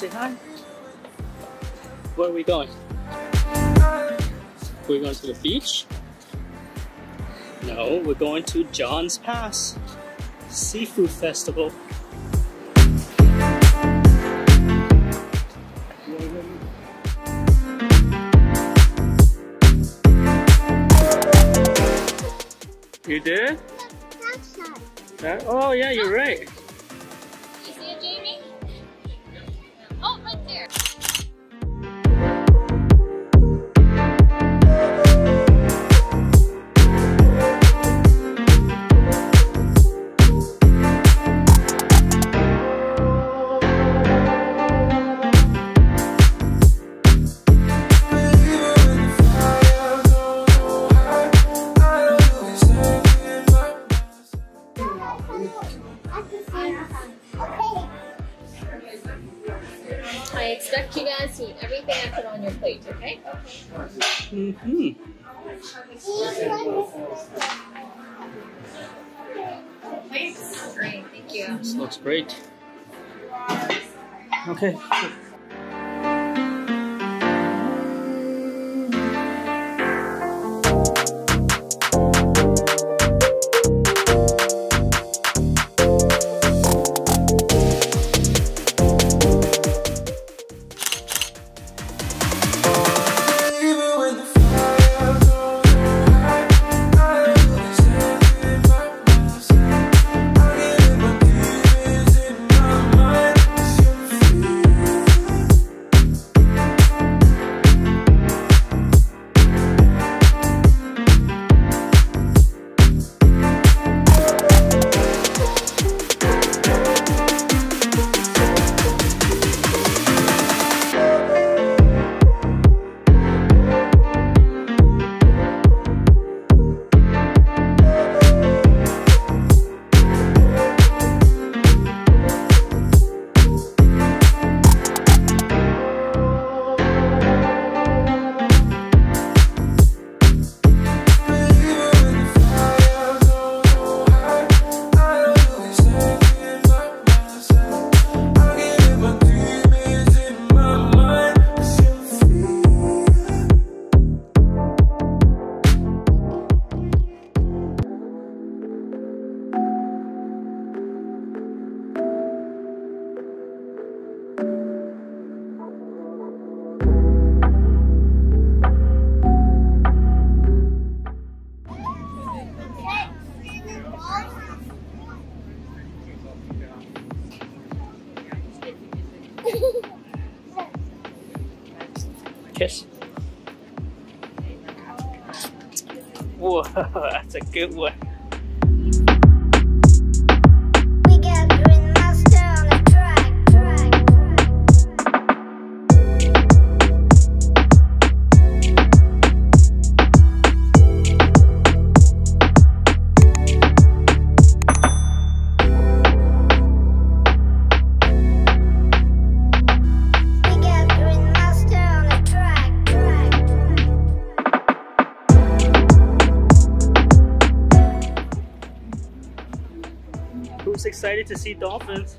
say hi? Where are we going? We're going to the beach? No, we're going to John's Pass Seafood Festival. You did? That, oh yeah, you're right. I expect you guys to eat everything I put on your plate, okay? Mm-hmm. Great, thank you. This looks great. Okay. Kiss. Whoa, that's a good one. Who's excited to see dolphins?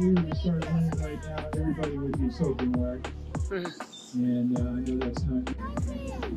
what, folks, we were to start running right now, everybody would be soaking wet. and uh, I know that's not.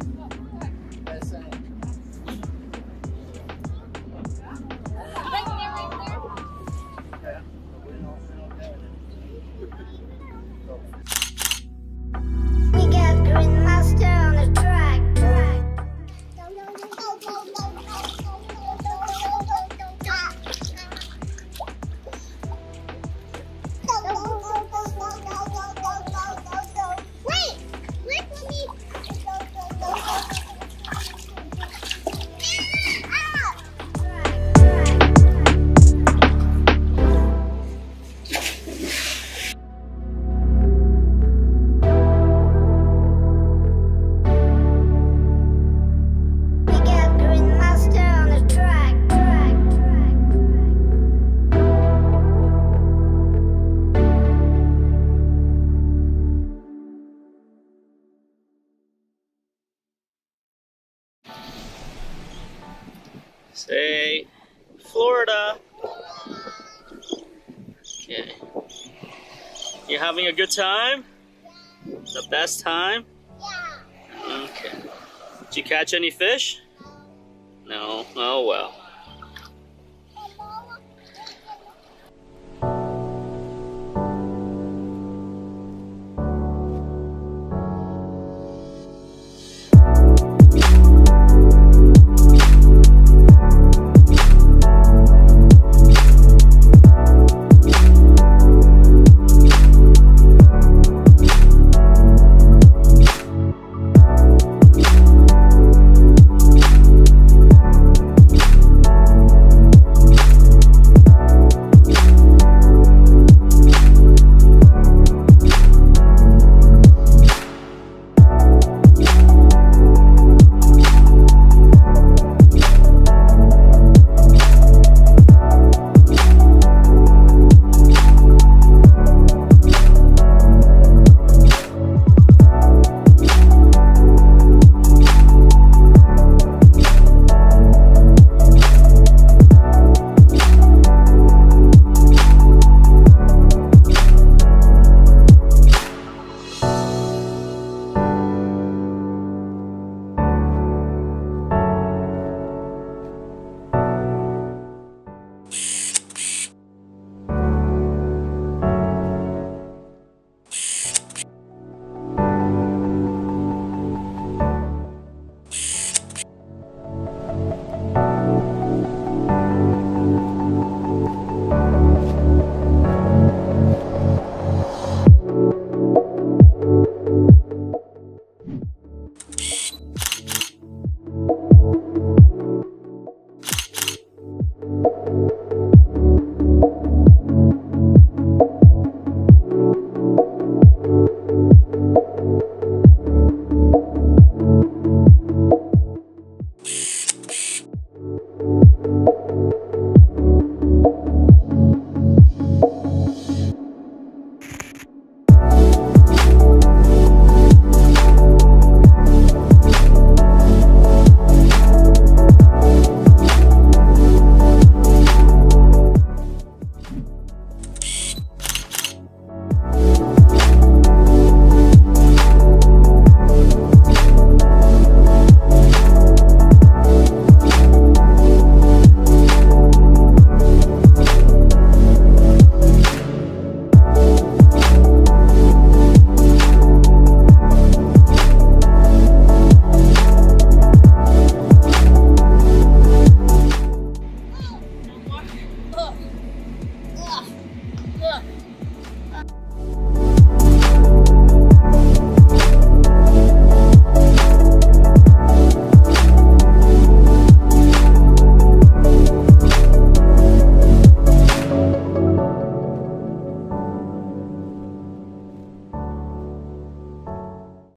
Say, Florida. Okay. You having a good time? The best time? Yeah. Okay. Did you catch any fish? No. Oh well.